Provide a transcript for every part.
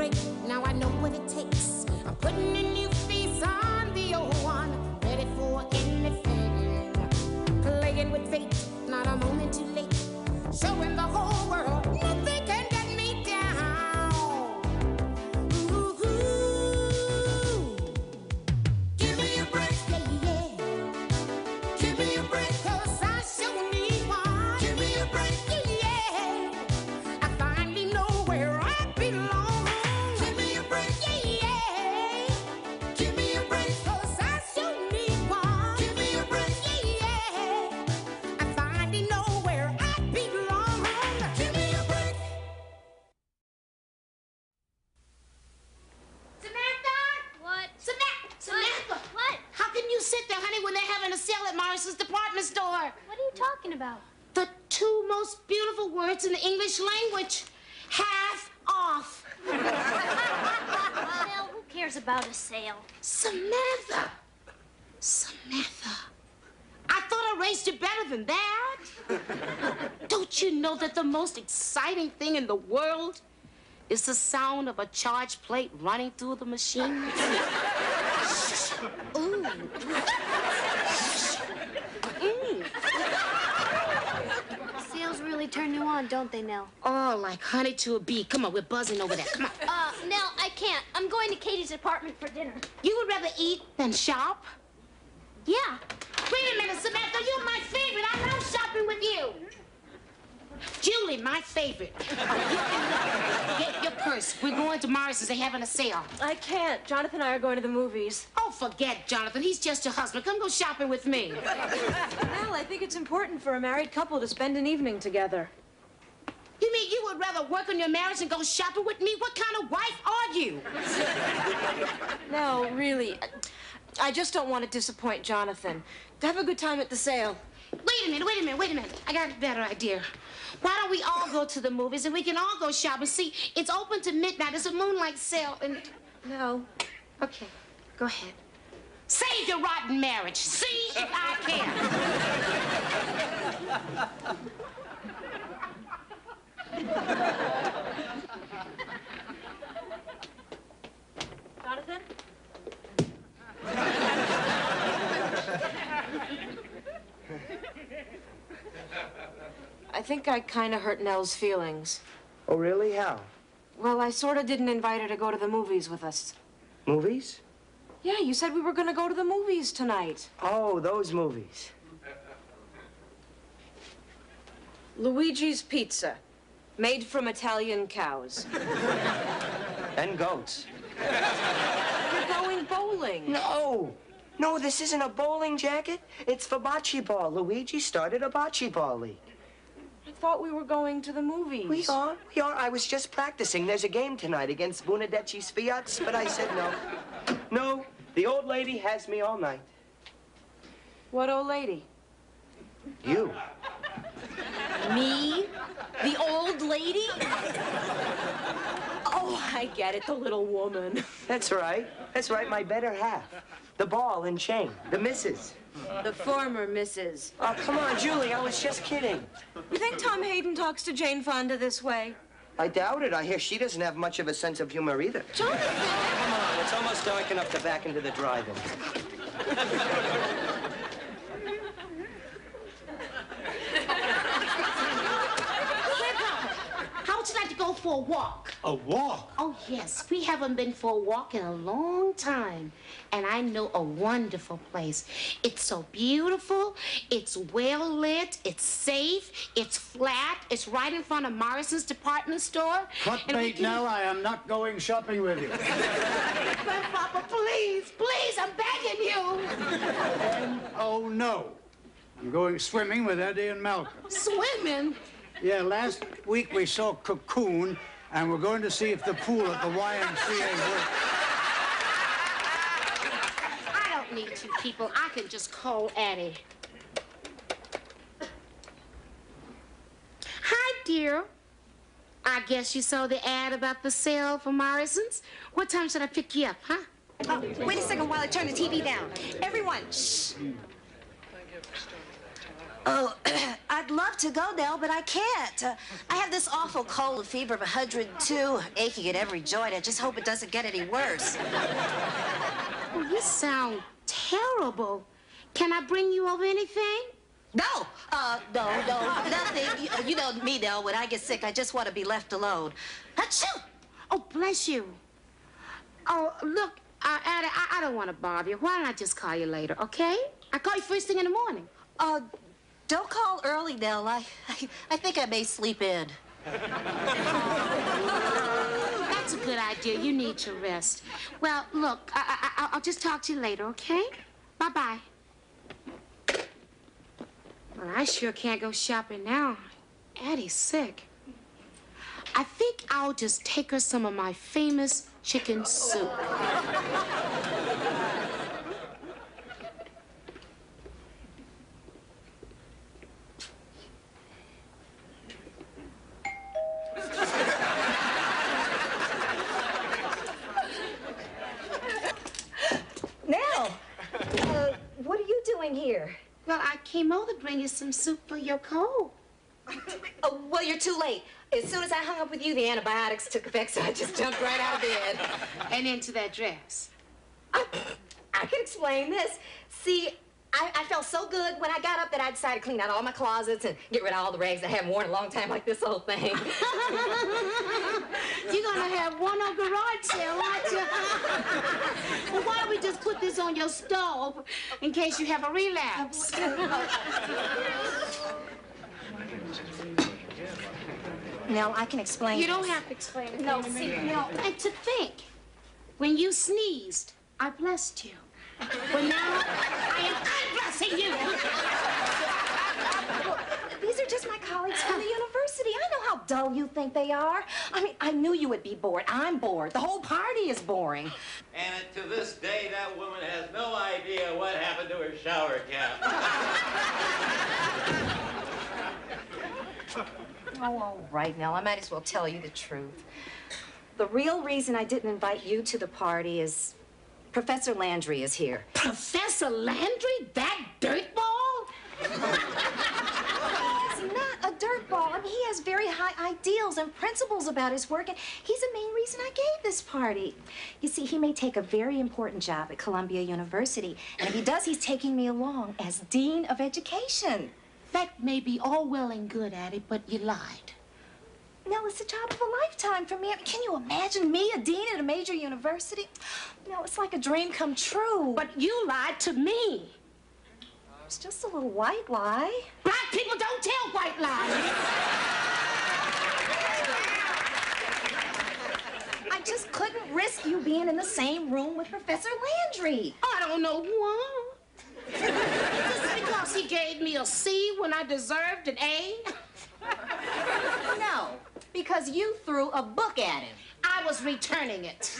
break. Now I know what it takes. I'm putting a new face on the old one. Ready for anything. Playing with fate, not a moment too late. Showing the whole world nothing can department store? What are you talking about? The two most beautiful words in the English language. Half off. Well, who cares about a sale? Samantha. Samantha. I thought I raised you better than that. Don't you know that the most exciting thing in the world is the sound of a charge plate running through the machine? Ooh. Really turn you on, don't they, Nell? Oh, like honey to a bee. Come on, we're buzzing over there. Come on. Uh, Nell, I can't. I'm going to Katie's apartment for dinner. You would rather eat than shop? Yeah. Wait a minute, Samantha. You're my favorite. I love shopping with you. Julie, my favorite. Get your purse. We're going to Morrison's. They're having a sale. I can't. Jonathan and I are going to the movies. Oh, forget Jonathan. He's just your husband. Come go shopping with me. Well, I think it's important for a married couple to spend an evening together. You mean you would rather work on your marriage and go shopping with me? What kind of wife are you? No, really. I just don't want to disappoint Jonathan. Have a good time at the sale. Wait a minute, wait a minute, wait a minute. I got a better idea. Why don't we all go to the movies and we can all go shopping? See, it's open to midnight. It's a moonlight sale. And No. okay, go ahead. Save your rotten marriage. See if I can. Jonathan? I think I kind of hurt Nell's feelings. Oh, really? How? Well, I sort of didn't invite her to go to the movies with us. Movies? Yeah, you said we were going to go to the movies tonight. Oh, those movies. Luigi's Pizza, made from Italian cows. And goats. We're going bowling. No! No, this isn't a bowling jacket. It's for bocce ball. Luigi started a bocce ball league. I thought we were going to the movies. We are. We are. I was just practicing. There's a game tonight against Bunadecci's Fiats, but I said no. No, the old lady has me all night. What old lady? You. Me? The old lady? Oh, I get it, the little woman. That's right. That's right, my better half. The ball and chain. The missus. The former Mrs. Oh, come on, Julie. I was just kidding. You think Tom Hayden talks to Jane Fonda this way? I doubt it. I hear she doesn't have much of a sense of humor either. Jonathan! Come on, it's almost dark enough to back into the drive-in. How would you like to go for a walk? A walk? Oh, yes. We haven't been for a walk in a long time. And I know a wonderful place. It's so beautiful. It's well lit. It's safe. It's flat. It's right in front of Morrison's department store. Cut And bait can- now. I am not going shopping with you. Grandpapa, please, please, I'm begging you. Oh, no. I'm going swimming with Eddie and Malcolm. Swimming? Yeah, last week we saw Cocoon, and we're going to see if the pool at the YMCA works. I don't need two people. I can just call Addy. Hi, dear. I guess you saw the ad about the sale for Morrison's. What time should I pick you up, huh? Oh, wait a second while I turn the TV down. Everyone, shh. Oh, I'd love to go, Nell, but I can't. Uh, I have this awful cold, fever of 102, aching at every joint. I just hope it doesn't get any worse. Oh, you sound terrible. Can I bring you over anything? No, uh, no, no, nothing. You, you know me, Nell. When I get sick, I just want to be left alone. Achoo! Oh, bless you. Oh, look, uh, Addy, I, I don't want to bother you. Why don't I just call you later, okay? I call you first thing in the morning. Uh, don't call early, Nell. I, I, I think I may sleep in. That's a good idea. You need your rest. Well, look, I, I, I- I'll just talk to you later, okay? Bye-bye. Well, I sure can't go shopping now. Addy's sick. I think I'll just take her some of my famous chicken soup. Nell, uh, what are you doing here? Well, I came over to bring you some soup for your cold. Oh, well, you're too late. As soon as I hung up with you, the antibiotics took effect, so I just jumped right out of bed. And into that dress. I, I can explain this. See, I, I felt so good when I got up that I decided to clean out all my closets and get rid of all the rags I haven't worn in a long time, like this whole thing. You're gonna have one on garage sale, aren't you? well, why don't we just put this on your stove in case you have a relapse? Nell, I can explain. you don't have to explain it. No, see, me. no. And to think, when you sneezed, I blessed you. But now I am unblessing you. These are just my colleagues from the university. I know how dull you think they are. I mean, I knew you would be bored. I'm bored. The whole party is boring. And to this day, that woman has no idea what happened to her shower cap. Oh, all right, Nell. I might as well tell you the truth. The real reason I didn't invite you to the party is Professor Landry is here. Professor Landry, that dirtball? He's not a dirtball. I mean, he has very high ideals and principles about his work, and he's the main reason I gave this party. You see, he may take a very important job at Columbia University, and if he does, he's taking me along as Dean of Education. That may be all well and good, Addy, but you lied. Now, it's the job of a lifetime for me. I mean, can you imagine me, a dean at a major university? No, it's like a dream come true. But But you lied to me. it's just a little white lie. Black people don't tell white lies. I just couldn't risk you being in the same room with Professor Landry. I don't know why. Just because he gave me a C when I deserved an A? No, because you threw a book at him. I was returning it.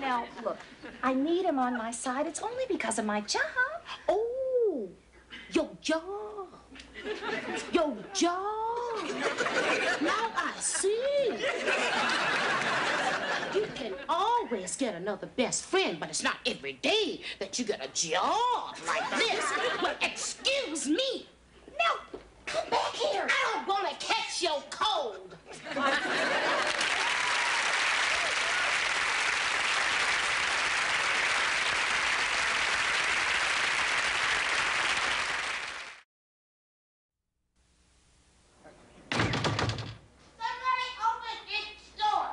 Now, look, I need him on my side. It's only because of my job. Oh, your job. Your job. Now I see. You can always get another best friend, but it's not every day that you get a job like this. But excuse me. No, come back here. I don't want to catch your cold. Somebody open this door.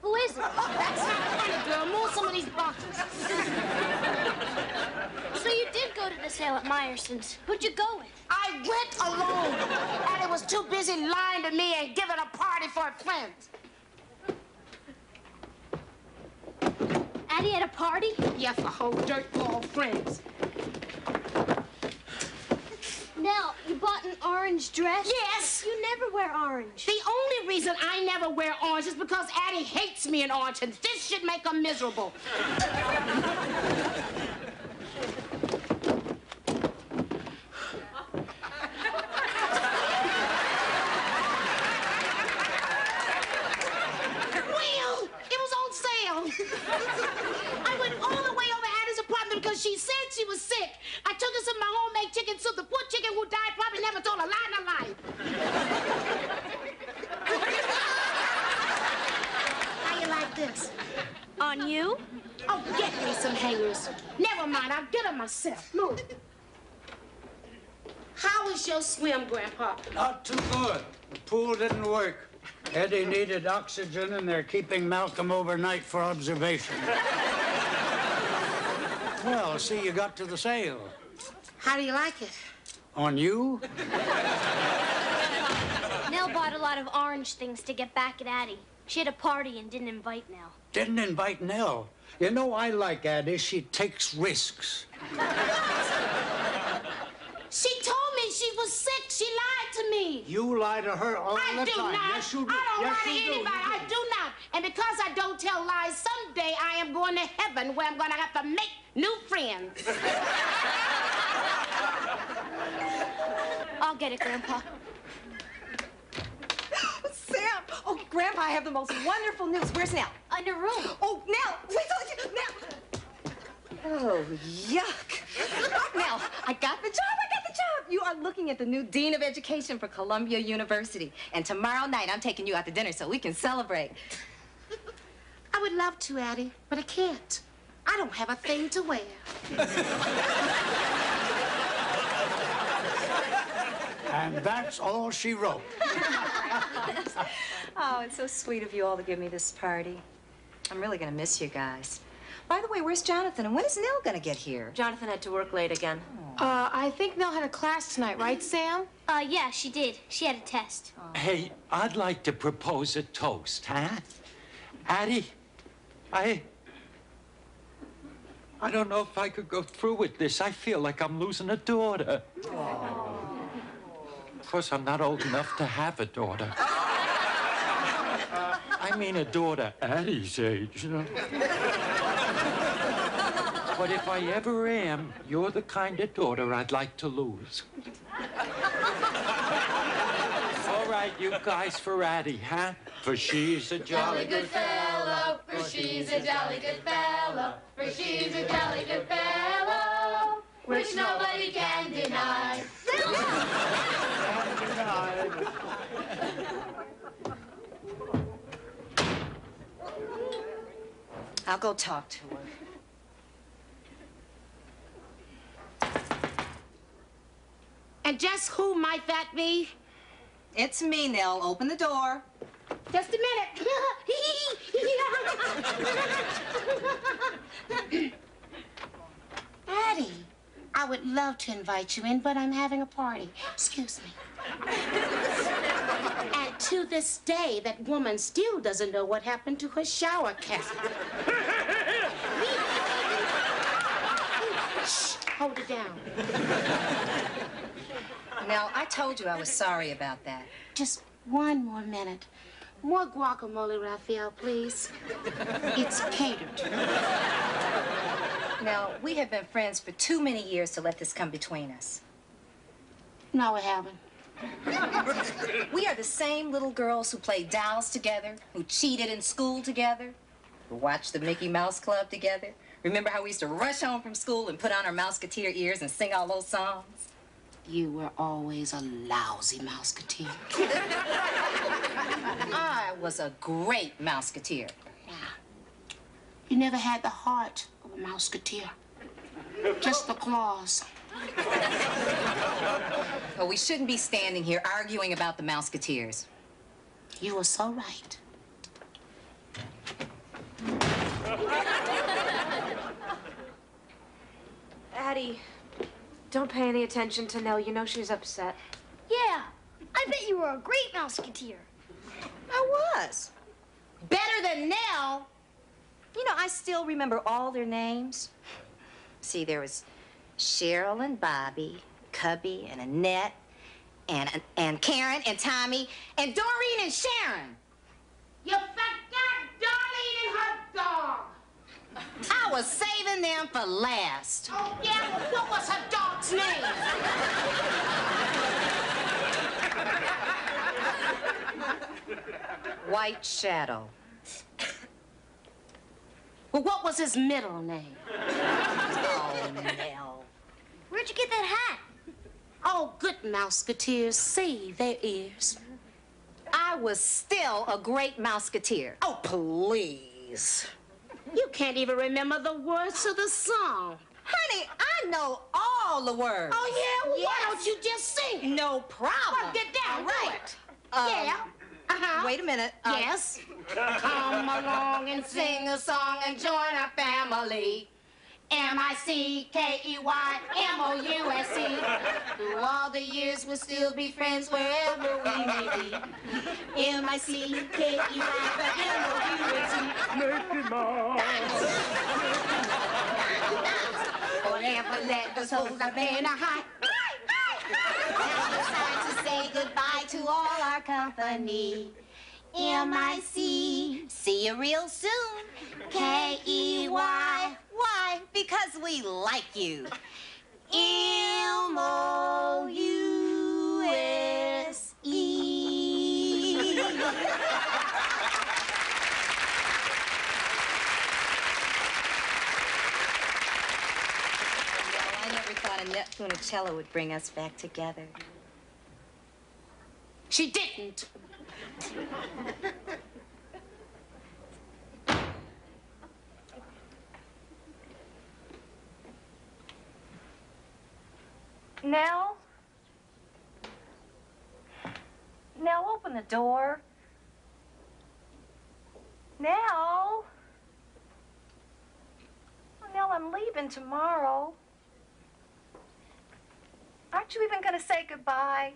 Who is it? That's not funny, girl. Move some of these boxes. So you did go to the sale at Meyerson's. Who'd you go with? I went alone. and it was too to me and giving a party for her friends. Addy at a party? Yeah, for whole dirtball of friends. Nell, you bought an orange dress? Yes. You never wear orange. The only reason I never wear orange is because Addy hates me in orange, and this should make her miserable. well, it was on sale. I went all the way over to Addy's apartment because because she said she was sick. I took her some of my homemade chicken soup. The poor chicken who died probably never told a lie in her life. How you like this? On you? Oh, get me some hangers. Never mind, I'll get them myself. Move. How was your swim, Grandpa? Not too good. The pool didn't work. Eddie needed oxygen, and they're keeping Malcolm overnight for observation. well, see, you got to the sale. How do you like it? On you? Nell bought a lot of orange things to get back at Addy. She had a party and didn't invite Nell. Didn't invite Nell. You know, I like Addy. She takes risks. She told me she was sick. She lied to me. You lie to her all I the do time. not. Yes, you do. I don't yes, lie to do. anybody. You I do not. And because I don't tell lies, someday I am going to heaven where I'm going to have to make new friends. I'll get it, Grandpa. Sam! Oh, Grandpa, I have the most wonderful news. Where's Nell? In her room. Oh, Nell! Wait till you... Nell! Oh, yuck. Nell, I got the job. I got the job. You are looking at the new Dean of Education for Columbia University. And tomorrow night, I'm taking you out to dinner so we can celebrate. I would love to, Addy, but I can't. I don't have a thing to wear. And that's all she wrote. Oh, it's so sweet of you all to give me this party. I'm really gonna miss you guys. By the way, where's Jonathan? And when is Nell gonna get here? Jonathan had to work late again. Uh, I think Nell had a class tonight, right, Sam? Uh, yeah, she did. She had a test. Hey, I'd like to propose a toast, huh? Addy, I. I don't know if I could go through with this. I feel like I'm losing a daughter. Of course, I'm not old enough to have a daughter. I mean, a daughter Addy's age, you know. But if I ever am, you're the kind of daughter I'd like to lose. All right, you guys for Addy, huh? For she's a jolly good fellow, for she's a jolly good fellow, for she's a jolly good fellow, which nobody can deny. I'll go talk to her. And just who might that be? It's me, Nell. Open the door. Just a minute. Addy, I would love to invite you in, but I'm having a party. Excuse me. And to this day, that woman still doesn't know what happened to her shower cap. Shh, hold it down. Now, I told you I was sorry about that. Just one more minute. More guacamole, Raphael, please. It's catered. Now, we have been friends for too many years to let this come between us. No, we haven't. We are the same little girls who played dolls together, who cheated in school together, who watched the Mickey Mouse Club together. Remember how we used to rush home from school and put on our Mouseketeer ears and sing all those songs? You were always a lousy mouseketeer. I was a great Mouseketeer. You never had the heart of a mouseketeer. Just the claws. Well, we shouldn't be standing here arguing about the Mouseketeers. You were so right. Addy, don't pay any attention to Nell. You know she's upset. Yeah, I bet you were a great mouseketeer. I was. Better than Nell. You know, I still remember all their names. See, there was Cheryl and Bobby, Cubby and Annette, and, and Karen and Tommy, and Doreen and Sharon. You forgot Darlene and her dog. I was saving them for last. Oh, yeah? Well, what was her dog's name? White Shadow. Well, what was his middle name? Oh, Nell. Where'd you get that hat? Oh, good mouseketeers, save their ears. I was still a great mouseketeer. Oh, please. You can't even remember the words to the song. Honey, I know all the words. Oh, yeah? Well, Why don't you just sing? No problem. Well, get down, All do right. it. Um, yeah. Uh-huh. Wait a minute. Uh, Yes. Come along and sing a song and join our family. M-I-C-K-E-Y-M-O-U-S-E. Through all the years, we'll still be friends wherever we may be. M-I-C-K-E-Y-M-O-U-S-E. Forever let us hold our banner high. Now it's time to say goodbye to all our company. M-I-C. See you real soon. K-E-Y. Why? Because we like you. M-O-U-S-E. Well, I never thought Annette Funicello would bring us back together. She didn't. Nell? Nell, open the door. Nell? Oh, Nell, I'm leaving tomorrow. Aren't you even going to say goodbye?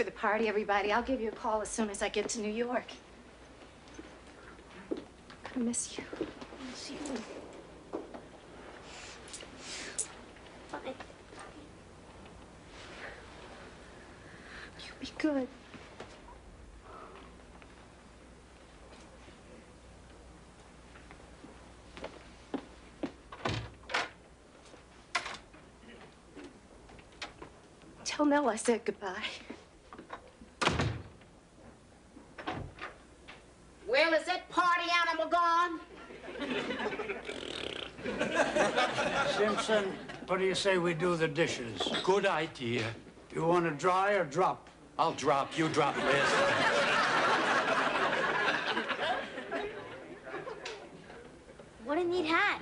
For the party, everybody. I'll give you a call as soon as I get to New York. I miss you. Miss you. Bye. You be good. Tell Nell I said goodbye. Well, is that party animal gone? Simpson, what do you say we do the dishes? Good idea. You want to dry or drop? I'll drop. You drop last time. What a neat hat.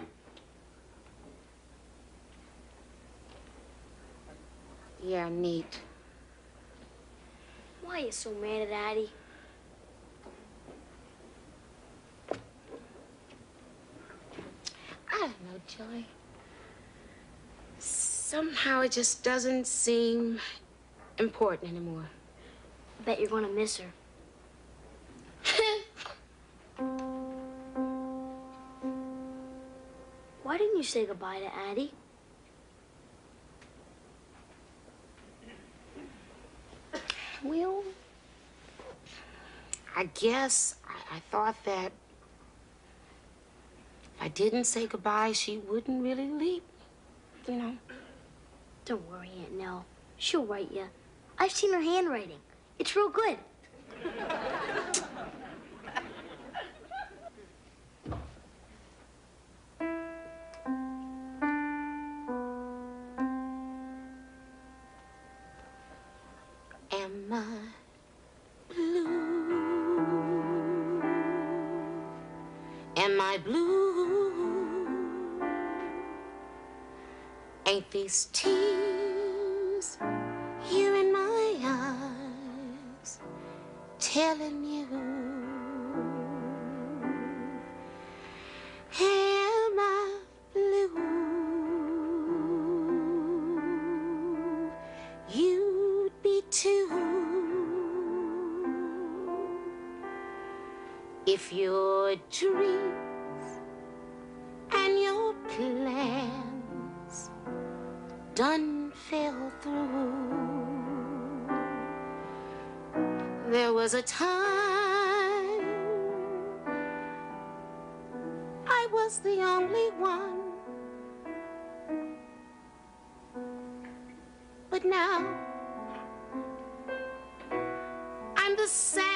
Yeah, neat. Why are you so mad at Addy? I don't know, Joey. Somehow it just doesn't seem important anymore. I bet you're gonna miss her. Why didn't you say goodbye to Addy? Well, I guess I, I thought that if I didn't say goodbye, she wouldn't really leave. You know? Don't worry, Aunt Nell. She'll write you. I've seen her handwriting. It's real good. Am I blue? Ain't these tears if your dreams and your plans done fell through. There was a time I was the only one But now. I'm the sad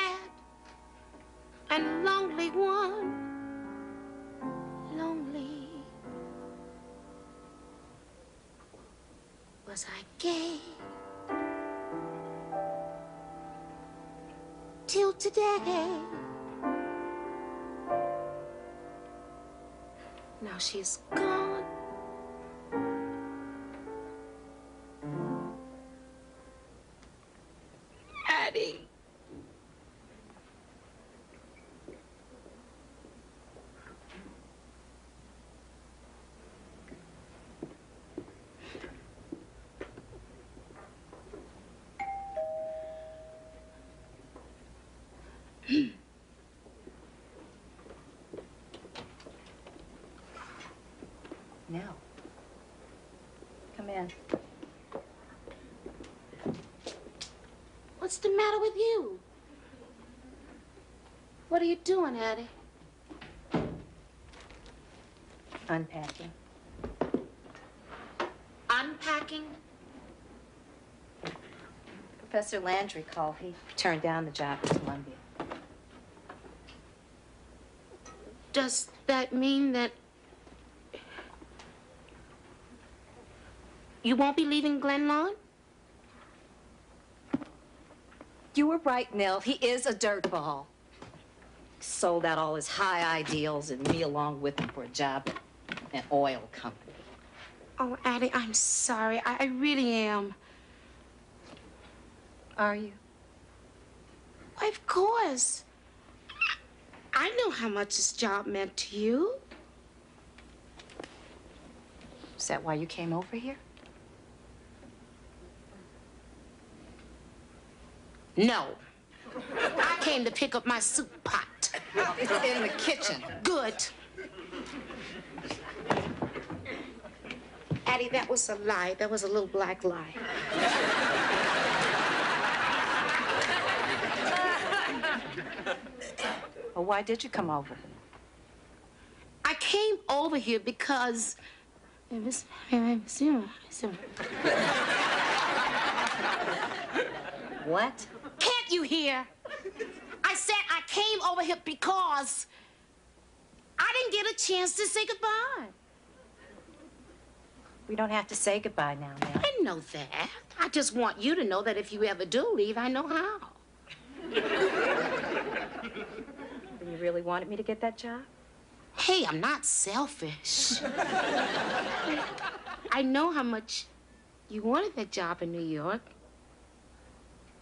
Was I gay? Till today. Now she's gone. Now. Come in. What's the matter with you? What are you doing, Addy? Unpacking. Unpacking? Professor Landry called. He turned down the job at Columbia. Does that mean that you won't be leaving Glenlawn? You were right, Nell. He is a dirtball. Sold out all his high ideals and me along with him for a job at an oil company. Oh, Addy, I'm sorry. I, I really am. Are you? Why, of course. I know how much this job meant to you. Is that why you came over here? No. I came to pick up my soup pot. It's in the kitchen. Good. Addy, that was a lie. That was a little black lie. Well, why did you come over? I came over here because. What? You here. I said I came over here because I didn't get a chance to say goodbye. We don't have to say goodbye now, Nell. I know that. I just want you to know that if you ever do leave, I know how. You really wanted me to get that job? Hey, I'm not selfish. I know how much you wanted that job in New York,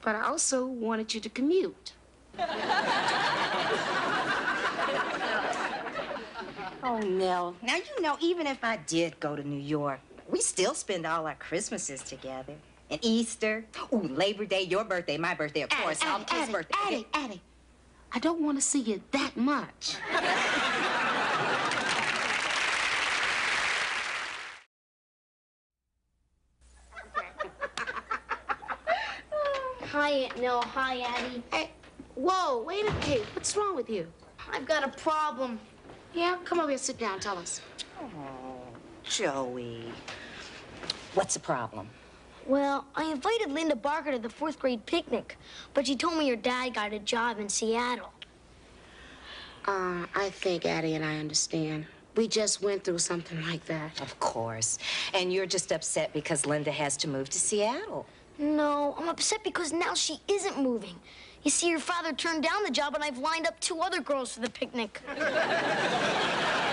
but I also wanted you to commute. Oh, Nell. Now, you know, even if I did go to New York, we still spend all our Christmases together. And Easter. Ooh, Labor Day, your birthday, my birthday, of course. Addy, Our kids' Addy, birthday. Addy, Addy, I don't want to see you that much. Hi, Aunt Nell. Hi, Addy. Hey, whoa, wait a minute. What's wrong with you? I've got a problem. Yeah, come over here, sit down, tell us. Oh, Joey. What's the problem? Well, I invited Linda Barker to the fourth grade picnic, but she told me your dad got a job in Seattle. Uh, I think Addy and I understand. We just went through something like that. Of course. And you're just upset because Linda has to move to Seattle. No, I'm upset because now she isn't moving. You see, your father turned down the job, and I've lined up two other girls for the picnic.